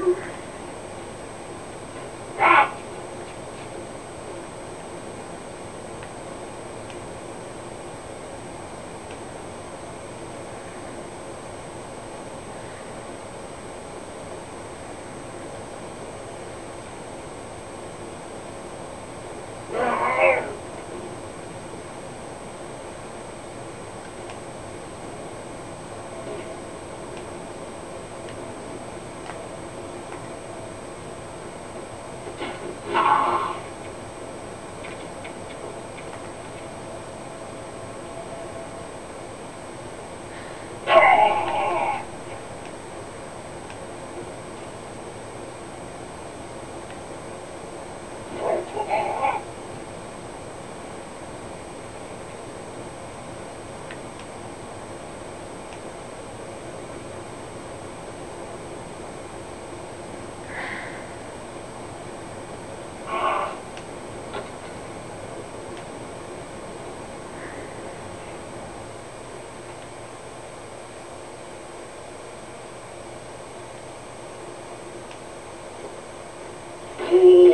Mm-hmm. Hey.